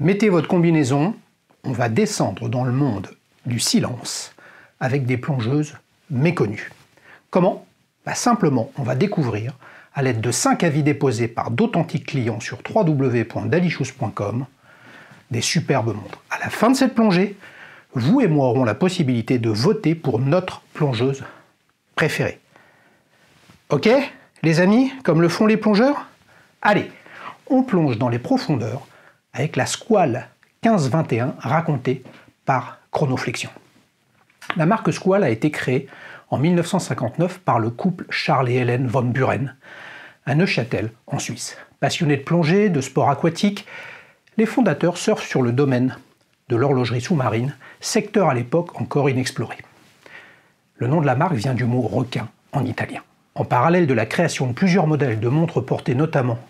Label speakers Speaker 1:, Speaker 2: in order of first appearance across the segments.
Speaker 1: Mettez votre combinaison, on va descendre dans le monde du silence avec des plongeuses méconnues. Comment? Bah, Simplement, on va découvrir, à l'aide de 5 avis déposés par d'authentiques clients sur www.dalichous.com, des superbes montres. À la fin de cette plongée, vous et moi aurons la possibilité de voter pour notre plongeuse préférée. Ok, les amis, comme le font les plongeurs? Allez, on plonge dans les profondeurs avec la Squall 1521 racontée par Chronoflexion. La marque Squall a été créée en 1959 par le couple Charles et Hélène von Buren à Neuchâtel, en Suisse. Passionnés de plongée, de sport aquatique, les fondateurs surfent sur le domaine de l'horlogerie sous-marine, secteur à l'époque encore inexploré. Le nom de la marque vient du mot requin en italien. En parallèle de la création de plusieurs modèles de montres portées notamment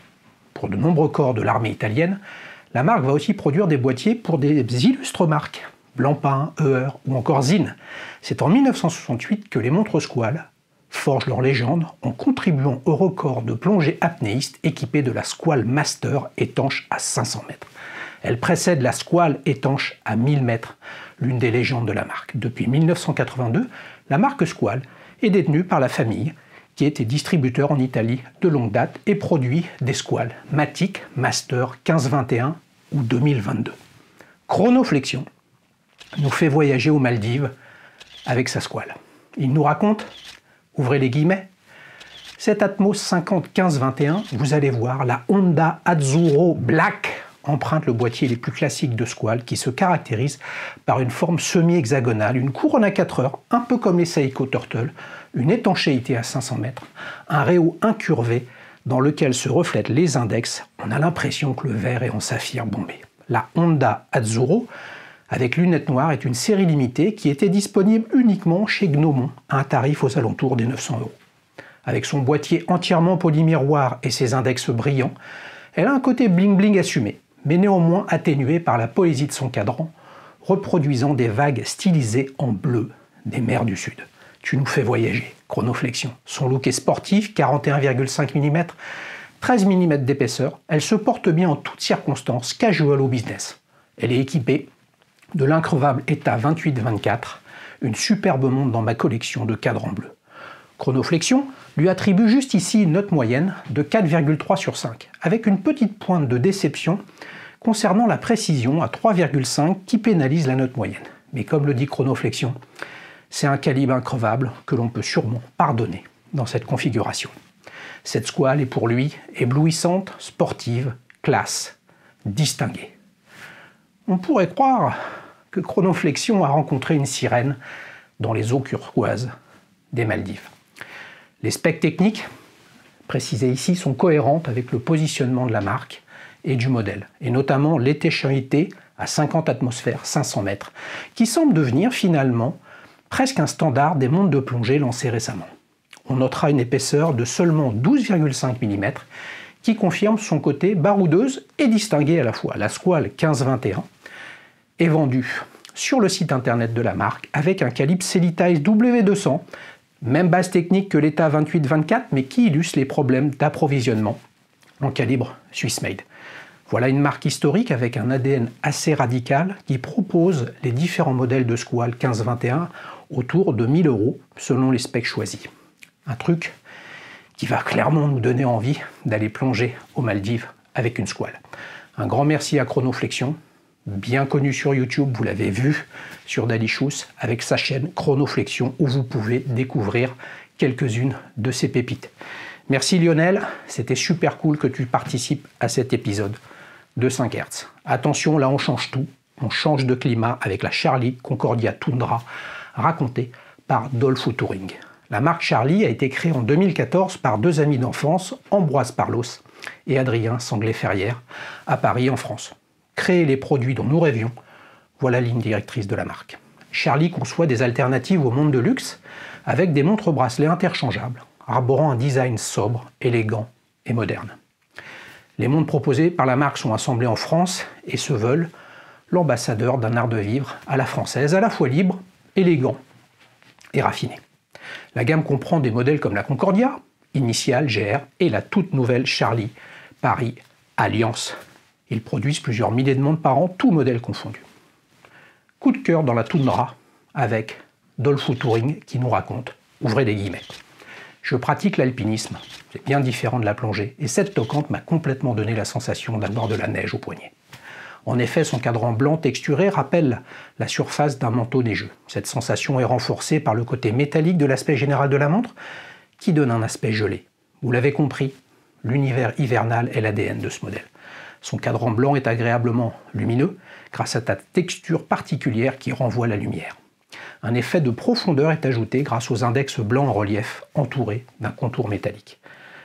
Speaker 1: pour de nombreux corps de l'armée italienne, la marque va aussi produire des boîtiers pour des illustres marques, Blancpain, Heuer ou encore Zinn. C'est en 1968 que les montres Squall forgent leur légende en contribuant au record de plongée apnéiste équipée de la Squall Master étanche à 500 mètres. Elle précède la Squall étanche à 1000 mètres, l'une des légendes de la marque. Depuis 1982, la marque Squall est détenue par la famille qui était distributeur en Italie de longue date et produit des squales Matic Master 1521 ou 2022. Chronoflexion nous fait voyager aux Maldives avec sa squale. Il nous raconte, ouvrez les guillemets, cette Atmos 50 1521, vous allez voir, la Honda Azzurro Black emprunte le boîtier les plus classiques de Squall qui se caractérise par une forme semi-hexagonale, une couronne à 4 heures, un peu comme les Seiko Turtle, une étanchéité à 500 mètres, un réau incurvé dans lequel se reflètent les index. On a l'impression que le verre est en saphir bombé. La Honda Azzurro avec lunettes noires est une série limitée qui était disponible uniquement chez Gnomon à un tarif aux alentours des 900 euros. Avec son boîtier entièrement polymiroir et ses index brillants, elle a un côté bling-bling assumé, mais néanmoins atténué par la poésie de son cadran, reproduisant des vagues stylisées en bleu des mers du Sud. Tu nous fais voyager. Chronoflexion. Son look est sportif, 41,5 mm, 13 mm d'épaisseur. Elle se porte bien en toutes circonstances, casual au business. Elle est équipée de l'increvable ETA 2824, une superbe montre dans ma collection de cadres en bleu. Chronoflexion lui attribue juste ici une note moyenne de 4,3 sur 5, avec une petite pointe de déception concernant la précision à 3,5 qui pénalise la note moyenne. Mais comme le dit Chronoflexion, c'est un calibre increvable que l'on peut sûrement pardonner dans cette configuration. Cette squale est pour lui éblouissante, sportive, classe, distinguée. On pourrait croire que Chronoflexion a rencontré une sirène dans les eaux turquoises des Maldives. Les specs techniques, précisés ici, sont cohérentes avec le positionnement de la marque et du modèle, et notamment l'étanchéité à 50 atmosphères, 500 mètres, qui semble devenir finalement presque un standard des montres de plongée lancées récemment. On notera une épaisseur de seulement 12,5 mm qui confirme son côté baroudeuse et distinguée à la fois. La Squall 1521 est vendue sur le site internet de la marque avec un calibre Celitize W200, même base technique que l'ETA 28-24, mais qui illustre les problèmes d'approvisionnement en calibre Swiss Made. Voilà une marque historique avec un ADN assez radical qui propose les différents modèles de Squall 1521 autour de 1000 euros selon les specs choisis. Un truc qui va clairement nous donner envie d'aller plonger aux Maldives avec une Squall. Un grand merci à Chronoflexion bien connu sur YouTube, vous l'avez vu sur Dalichous, avec sa chaîne Chronoflexion, où vous pouvez découvrir quelques-unes de ses pépites. Merci Lionel, c'était super cool que tu participes à cet épisode de 5 Hz. Attention, là on change tout, on change de climat avec la Charlie Concordia Tundra, racontée par Dolph Touring. La marque Charlie a été créée en 2014 par deux amis d'enfance, Ambroise Parlos et Adrien Sanglé-Ferrière, à Paris en France créer les produits dont nous rêvions, voilà ligne directrice de la marque. Charlie conçoit des alternatives au monde de luxe avec des montres bracelets interchangeables, arborant un design sobre, élégant et moderne. Les montres proposées par la marque sont assemblées en France et se veulent l'ambassadeur d'un art de vivre à la française, à la fois libre, élégant et raffiné. La gamme comprend des modèles comme la Concordia, Initial, GR et la toute nouvelle Charlie Paris Alliance Ils produisent plusieurs milliers de montres par an, tout modèle confondu. Coup de cœur dans la toundra avec Dolph Touring qui nous raconte, ouvrez des guillemets. Je pratique l'alpinisme, c'est bien différent de la plongée, et cette toquante m'a complètement donné la sensation d'avoir de la neige au poignet. En effet, son cadran blanc texturé rappelle la surface d'un manteau neigeux. Cette sensation est renforcée par le côté métallique de l'aspect général de la montre, qui donne un aspect gelé. Vous l'avez compris, l'univers hivernal est l'ADN de ce modèle. Son cadran blanc est agréablement lumineux grâce à ta texture particulière qui renvoie la lumière. Un effet de profondeur est ajouté grâce aux index blancs en relief entourés d'un contour métallique.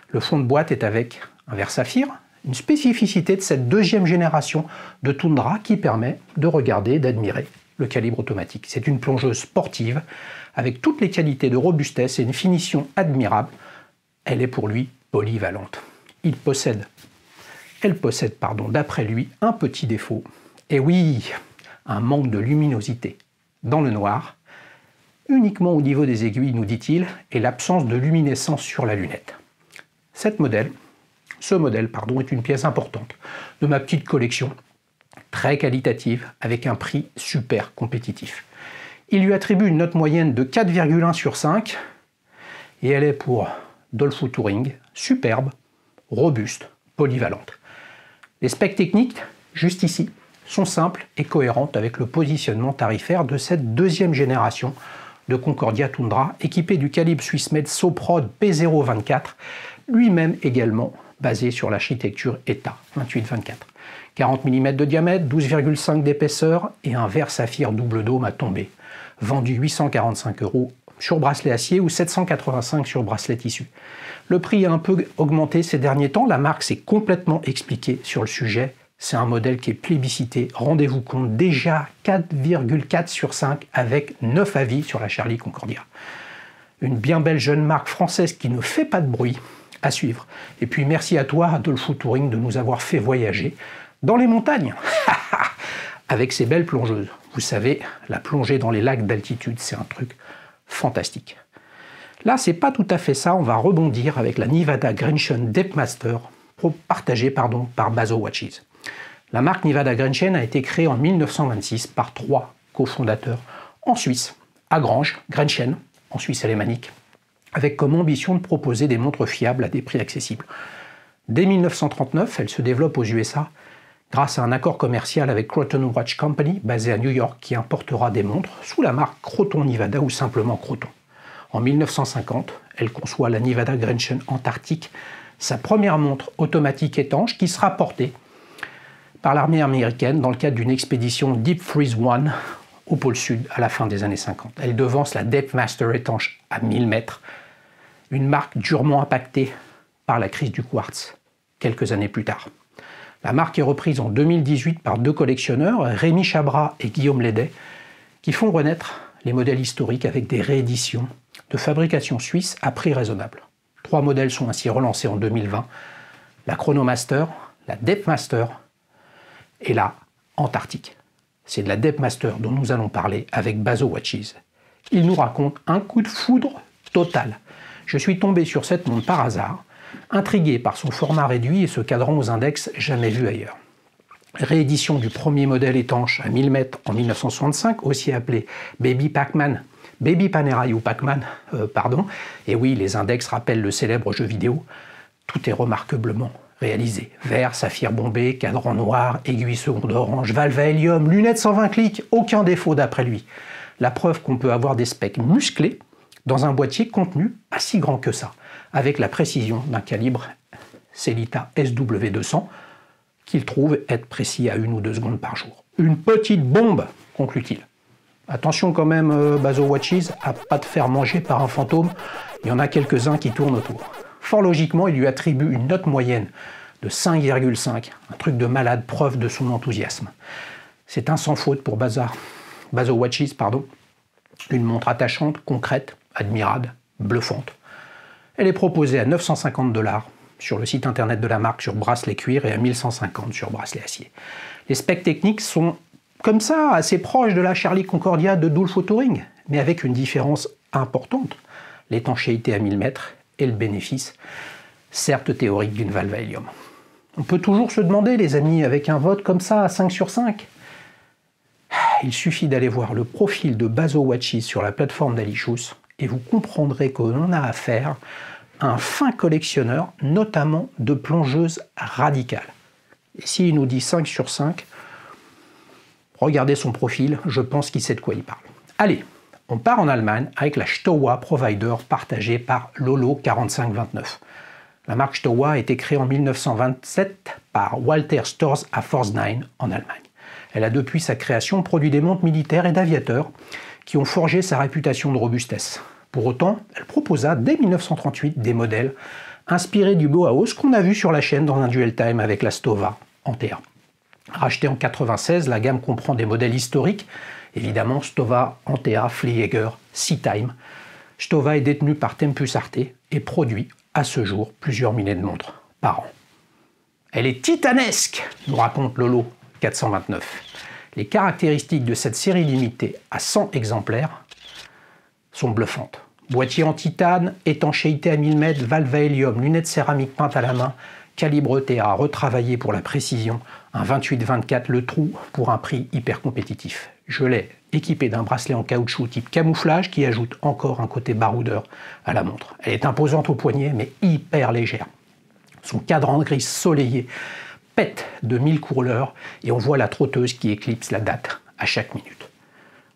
Speaker 1: Le fond de boîte est avec un verre saphir, une spécificité de cette deuxième génération de Tundra qui permet de regarder d'admirer le calibre automatique. C'est une plongeuse sportive avec toutes les qualités de robustesse et une finition admirable. Elle est pour lui polyvalente. Il possède, elle possède, pardon, d'après lui, un petit défaut. Et oui, un manque de luminosité dans le noir, uniquement au niveau des aiguilles, nous dit-il, et l'absence de luminescence sur la lunette. Cette modèle, ce modèle pardon, est une pièce importante de ma petite collection, très qualitative, avec un prix super compétitif. Il lui attribue une note moyenne de 4,1 sur 5, et elle est pour Dolph Touring, superbe, robuste, polyvalente. Les specs techniques, juste ici, sont simples et cohérentes avec le positionnement tarifaire de cette deuxième génération de Concordia Tundra équipée du calibre Swissmed Soprod P024, lui-même également basé sur l'architecture ETA 2824. 40 mm de diamètre, 12,5 d'épaisseur et un verre saphir double dôme à tomber, vendu 845 euros sur bracelet acier ou 785 sur bracelet tissu. Le prix a un peu augmenté ces derniers temps, la marque s'est complètement expliquée sur le sujet c'est un modèle qui est plébiscité. Rendez-vous compte, déjà 4,4 sur 5 avec 9 avis sur la Charlie Concordia. Une bien belle jeune marque française qui ne fait pas de bruit suivre. Et puis merci à toi, Adolfo Touring, de nous avoir fait voyager dans les montagnes avec ces belles plongeuses. Vous savez, la plongée dans les lacs d'altitude, c'est un truc fantastique. Là, c'est pas tout à fait ça. On va rebondir avec la Nivada Grenchen Depthmaster, partagée pardon, par Bazo Watches. La marque Nivada Grenchen a été créée en 1926 par trois cofondateurs en Suisse, à Grange, Grenchen, en Suisse alémanique, avec comme ambition de proposer des montres fiables à des prix accessibles. Dès 1939, elle se développe aux USA grâce à un accord commercial avec Croton Watch Company, basé à New York, qui importera des montres sous la marque Croton Nivada ou simplement Croton. En 1950, elle conçoit la Nivada Grenchen Antarctique, sa première montre automatique étanche qui sera portée par l'armée américaine dans le cadre d'une expédition Deep Freeze One au pôle sud à la fin des années 50. Elle devance la Master étanche à 1000 mètres, une marque durement impactée par la crise du quartz quelques années plus tard. La marque est reprise en 2018 par deux collectionneurs, Rémi Chabra et Guillaume Lédet, qui font renaître les modèles historiques avec des rééditions de fabrication suisse à prix raisonnable. Trois modèles sont ainsi relancés en 2020, la Chronomaster, la Master et la Antarctique. C'est de la Master dont nous allons parler avec Bazo Watches. Il nous raconte un coup de foudre total. Je suis tombé sur cette montre par hasard, intrigué par son format réduit et ce cadran aux index jamais vu ailleurs. Réédition du premier modèle étanche à 1000 mètres en 1965, aussi appelé Baby Pac-Man, Baby Panerai ou Pac-Man, euh, pardon. Et oui, les index rappellent le célèbre jeu vidéo. Tout est remarquablement réalisé. Vert, saphir bombé, cadran noir, aiguille seconde orange, valve à hélium, lunettes 120 clics, aucun défaut d'après lui. La preuve qu'on peut avoir des specs musclés dans un boîtier contenu pas si grand que ça, avec la précision d'un calibre Celita SW200 qu'il trouve être précis à une ou deux secondes par jour. Une petite bombe, conclut-il. Attention quand même, euh, Bazo Watches, à pas te faire manger par un fantôme. Il y en a quelques-uns qui tournent autour. Fort logiquement, il lui attribue une note moyenne de 5,5, un truc de malade, preuve de son enthousiasme. C'est un sans faute pour Bazar, Bazo Watches, pardon. Une montre attachante, concrète, admirable, bluffante. Elle est proposée à 950 dollars sur le site internet de la marque sur bracelet cuir et à 1150 sur bracelet acier. Les specs techniques sont comme ça, assez proches de la Charlie Concordia de Dulfo Touring, mais avec une différence importante l'étanchéité à 1000 mètres et le bénéfice, certes théorique, d'une valve à. On peut toujours se demander, les amis, avec un vote comme ça à 5 sur 5. Il suffit d'aller voir le profil de Bazo Watches sur la plateforme d'Alichus et vous comprendrez qu'on a affaire à un fin collectionneur, notamment de plongeuses radicales. Et s'il nous dit 5 sur 5, regardez son profil, je pense qu'il sait de quoi il parle. Allez, on part en Allemagne avec la Stowa Provider partagée par Lolo 4529. La marque Stowa a été créée en 1927 par Walter Storz à Force 9 en Allemagne. Elle a depuis sa création produit des montres militaires et d'aviateurs qui ont forgé sa réputation de robustesse. Pour autant, elle proposa dès 1938 des modèles inspirés du Bauhaus qu'on a vu sur la chaîne dans un duel time avec la Stova Antea. Rachetée en 1996, la gamme comprend des modèles historiques, évidemment Stova, Antea, Flieger, Seatime. Stova est détenue par Tempus Arte et produit à ce jour plusieurs milliers de montres par an. Elle est titanesque, nous raconte Lolo 429. Les caractéristiques de cette série limitée à 100 exemplaires sont bluffantes. Boîtier en titane, étanchéité à 1000 mètres, valve à hélium, lunettes céramiques peintes à la main, calibre TA retravaillé pour la précision, un 28-24 le trou pour un prix hyper compétitif. Je l'ai équipé d'un bracelet en caoutchouc type camouflage qui ajoute encore un côté baroudeur à la montre. Elle est imposante au poignet mais hyper légère. Son cadran gris soleillé pète de 1000 couleurs et on voit la trotteuse qui éclipse la date à chaque minute.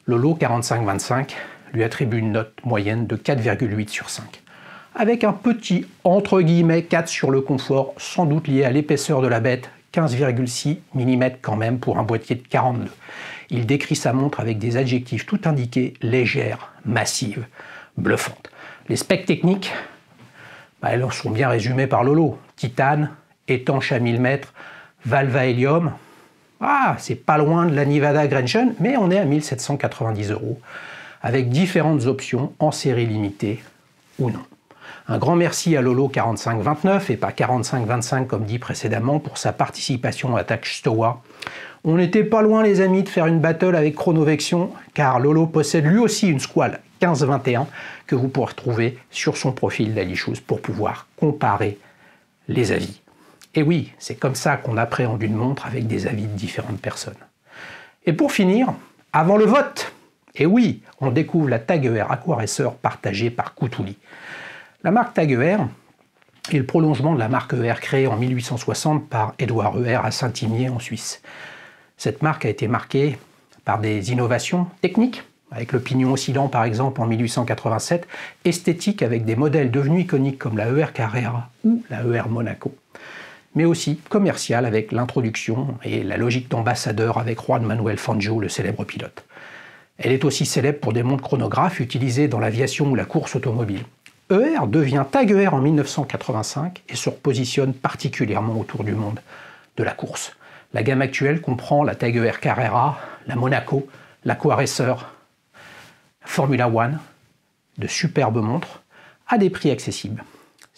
Speaker 1: Lolo 4525 lui attribue une note moyenne de 4,8 sur 5 avec un petit entre guillemets 4 sur le confort, sans doute lié à l'épaisseur de la bête, 15,6 mm quand même pour un boîtier de 42. Il décrit sa montre avec des adjectifs tout indiqués, légère, massive, bluffante. Les specs techniques, bah, elles sont bien résumées par Lolo. Titane, étanche à 1000 mètres, valve à hélium. Ah, c'est pas loin de la Nivada Grenchen, mais on est à 1790 euros, avec différentes options en série limitée ou non. Un grand merci à Lolo 4529 et pas 4525 comme dit précédemment pour sa participation à Touch Stowa. On n'était pas loin les amis de faire une battle avec Chronovection car Lolo possède lui aussi une squale 1521 que vous pourrez trouver sur son profil d'Alichus pour pouvoir comparer les avis. Et oui, c'est comme ça qu'on appréhende une montre avec des avis de différentes personnes. Et pour finir, avant le vote, et oui, on découvre la Tag Heuer Aquaracer partagée par Koutouli. La marque Tag est le prolongement de la marque Heuer créée en 1860 par Édouard Heuer à Saint-Imier en Suisse. Cette marque a été marquée par des innovations techniques, avec le pignon oscillant par exemple en 1887, esthétique avec des modèles devenus iconiques comme la ER Carrera ou la ER Monaco mais aussi commercial avec l'introduction et la logique d'ambassadeur avec Juan Manuel Fangio, le célèbre pilote. Elle est aussi célèbre pour des montres chronographes utilisées dans l'aviation ou la course automobile. ER devient Tag ER en 1985 et se repositionne particulièrement autour du monde de la course. La gamme actuelle comprend la Tag ER Carrera, la Monaco, la Formula One, de superbes montres à des prix accessibles.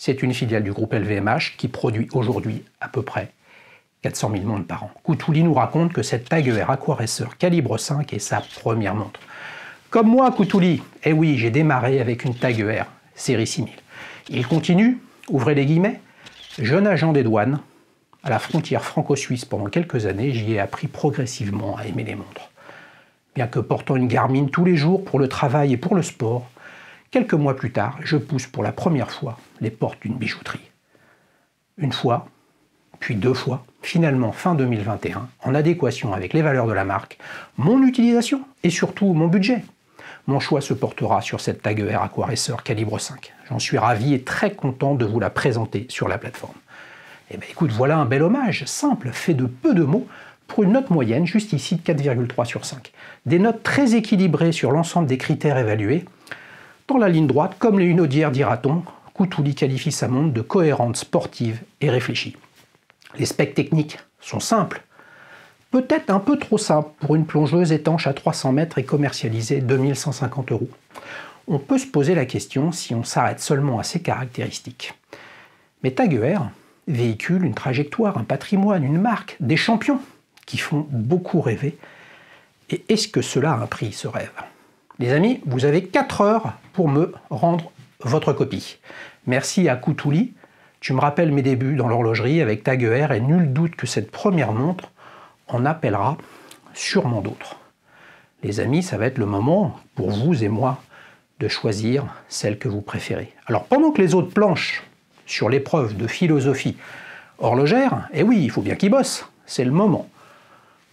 Speaker 1: C'est une filiale du groupe LVMH qui produit aujourd'hui à peu près 400 000 montres par an. Koutouli nous raconte que cette Tag Heuer Aquaracer calibre 5 est sa première montre. Comme moi, Koutouli, eh oui, j'ai démarré avec une Tag Heuer série 6000. Il continue, ouvrez les guillemets, jeune agent des douanes, à la frontière franco-suisse pendant quelques années, j'y ai appris progressivement à aimer les montres. Bien que portant une Garmin tous les jours pour le travail et pour le sport, Quelques mois plus tard, je pousse pour la première fois les portes d'une bijouterie. Une fois, puis deux fois, finalement fin 2021, en adéquation avec les valeurs de la marque, mon utilisation et surtout mon budget. Mon choix se portera sur cette Tag Heuer Aquaracer calibre 5. J'en suis ravi et très content de vous la présenter sur la plateforme. Eh bien écoute, voilà un bel hommage, simple, fait de peu de mots, pour une note moyenne, juste ici de 4,3 sur 5. Des notes très équilibrées sur l'ensemble des critères évalués, dans la ligne droite, comme les unodières dira-t-on, Koutouli qualifie sa montre de cohérente, sportive et réfléchie. Les specs techniques sont simples, peut-être un peu trop simples pour une plongeuse étanche à 300 mètres et commercialisée 2150 euros. On peut se poser la question si on s'arrête seulement à ces caractéristiques. Mais Taguer véhicule une trajectoire, un patrimoine, une marque, des champions qui font beaucoup rêver. Et est-ce que cela a un prix, ce rêve? Les amis, vous avez 4 heures pour me rendre votre copie. Merci à Koutouli Tu me rappelles mes débuts dans l'horlogerie avec Tag Heuer et nul doute que cette première montre en appellera sûrement d'autres. Les amis, ça va être le moment pour vous et moi de choisir celle que vous préférez. Alors pendant que les autres planchent sur l'épreuve de philosophie horlogère, et eh oui, il faut bien qu'ils bossent, c'est le moment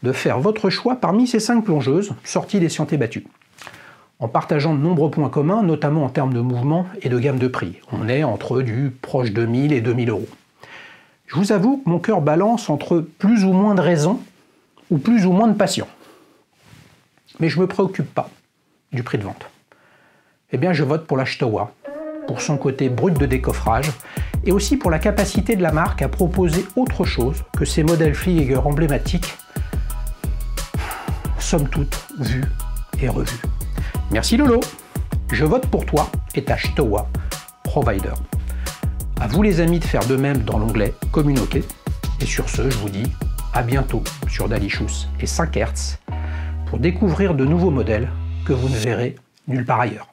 Speaker 1: de faire votre choix parmi ces cinq plongeuses sorties des scientés battus en partageant de nombreux points communs, notamment en termes de mouvement et de gamme de prix. On est entre du proche de 1000 et 2000 euros. Je vous avoue que mon cœur balance entre plus ou moins de raison ou plus ou moins de passion. Mais je ne me préoccupe pas du prix de vente. Eh bien, je vote pour la Stowa, pour son côté brut de décoffrage, et aussi pour la capacité de la marque à proposer autre chose que ces modèles Flieger emblématiques, somme toute vus et revus. Merci Lolo Je vote pour toi et ta Stowa Provider. À vous les amis de faire de même dans l'onglet Communauté. Et sur ce, je vous dis à bientôt sur Dalichus et 5 Hz pour découvrir de nouveaux modèles que vous ne verrez nulle part ailleurs.